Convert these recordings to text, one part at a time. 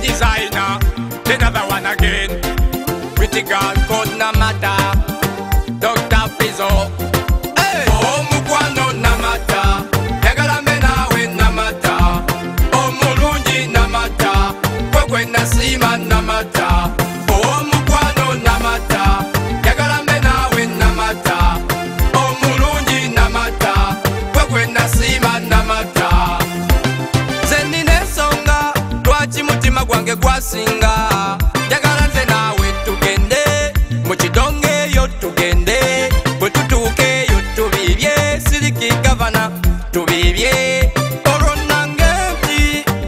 designer, another one again. Pretty girl called Namata, Dr. gwasinga njagala nze naawe tugende mu kidongo eyo tugende. Bwe tutuuka eyo tubiibye siriki gavana tubiibye olwo nange nti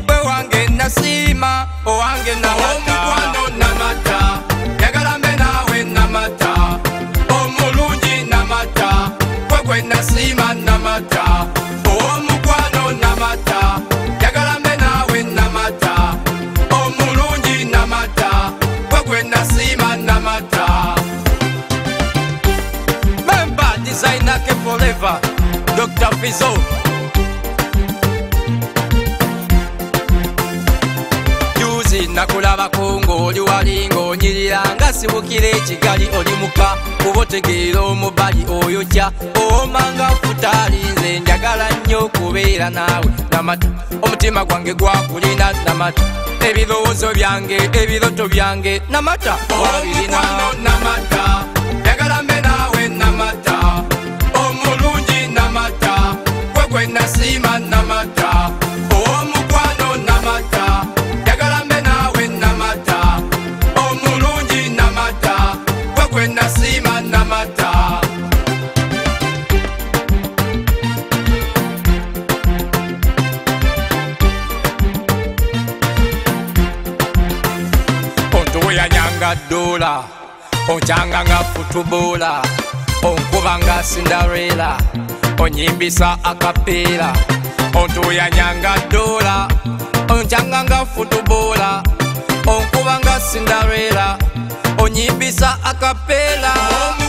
bwe wange nasiima owange namukwano namata njagala mbe naawe namata. Omulungi namata kwekwe nasiima namata designer ke forever dr fizo. Juzi nakulabako ng'oli wali ng'onyirira nga sibukira ekigali oli muka kuba otegeera omubali oyokya omanga futalinze njagala nnyo okubeera naawe. Namata omutima gwange gwakulina namata ebirowoozo byange ebiroto byange namata. Wabirina namata ontoyanyanga dola onkyanga nga futubola onkuba nga sindarela onyimbisa akapeera ontoyanyanga dola onkyanga nga futubola onkuba nga sindarela onyimbisa akapeera omukwano